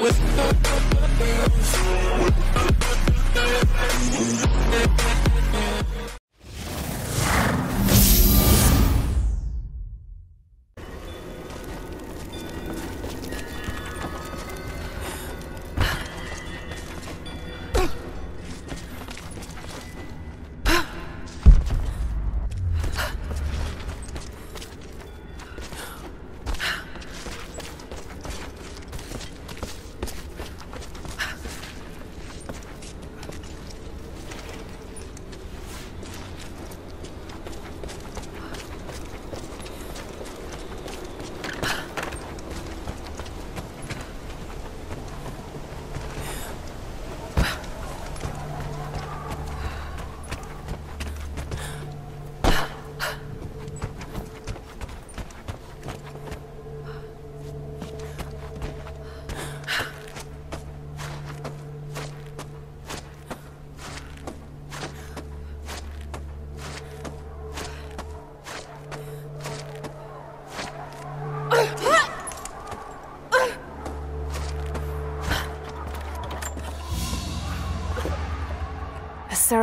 A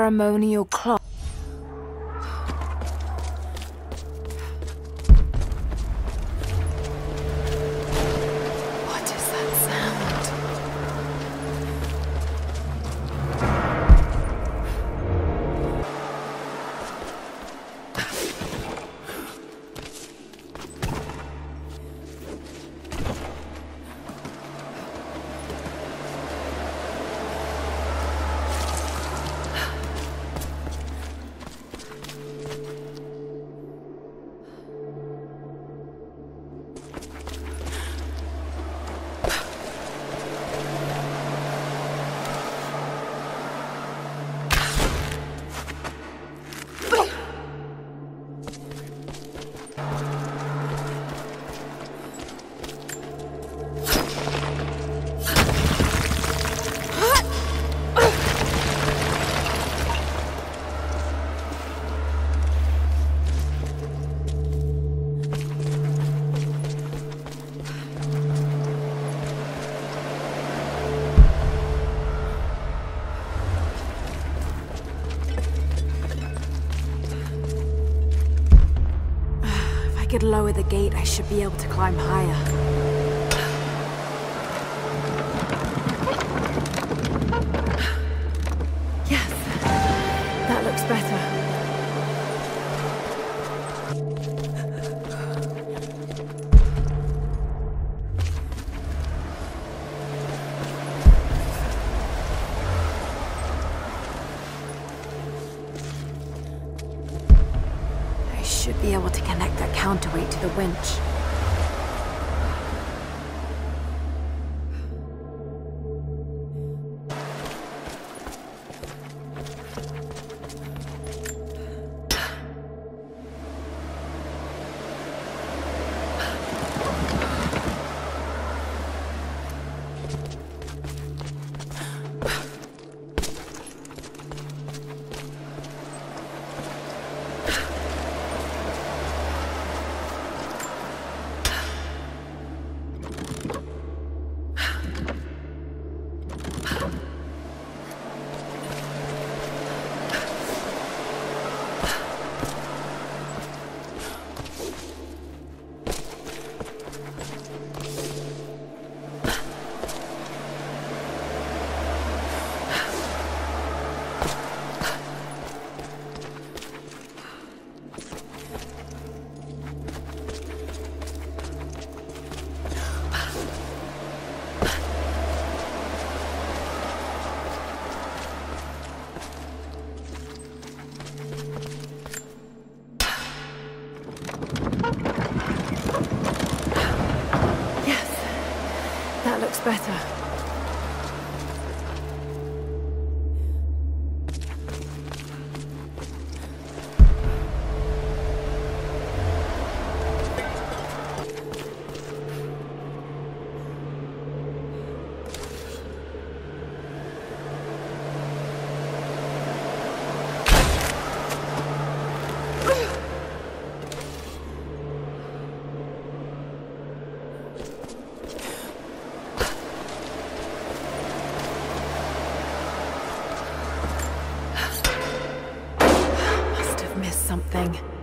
ceremonial the gate, I should be able to climb higher. Should be able to connect that counterweight to the winch. something.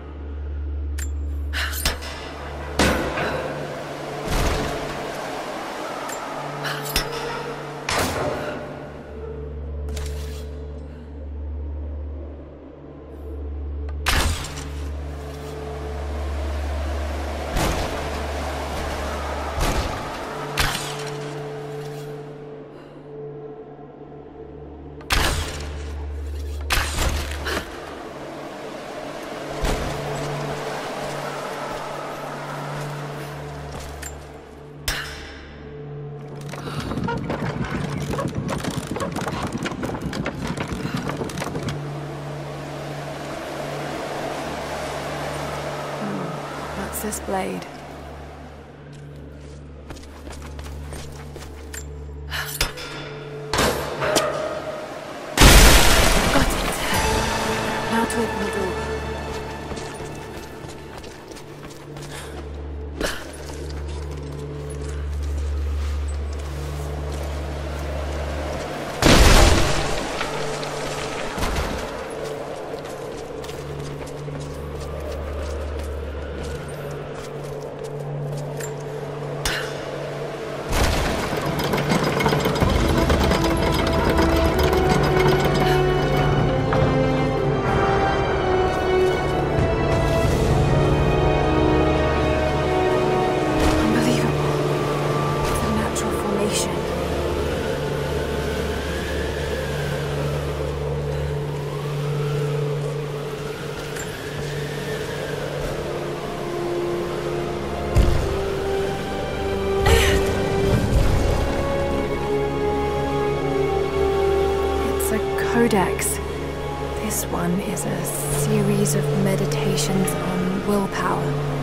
This Blade. Codex. This one is a series of meditations on willpower.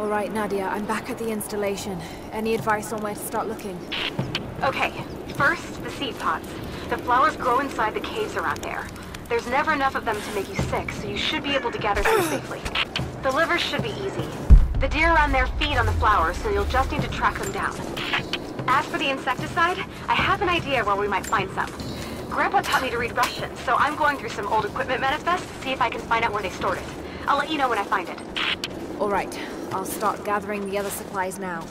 All right, Nadia, I'm back at the installation. Any advice on where to start looking? Okay, first, the seed pods. The flowers grow inside the caves around there. There's never enough of them to make you sick, so you should be able to gather some safely. The livers should be easy. The deer around there feed on the flowers, so you'll just need to track them down. As for the insecticide, I have an idea where we might find some. Grandpa taught me to read Russian, so I'm going through some old equipment manifests to see if I can find out where they stored it. I'll let you know when I find it. All right, I'll start gathering the other supplies now.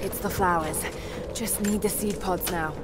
It's the flowers. Just need the seed pods now.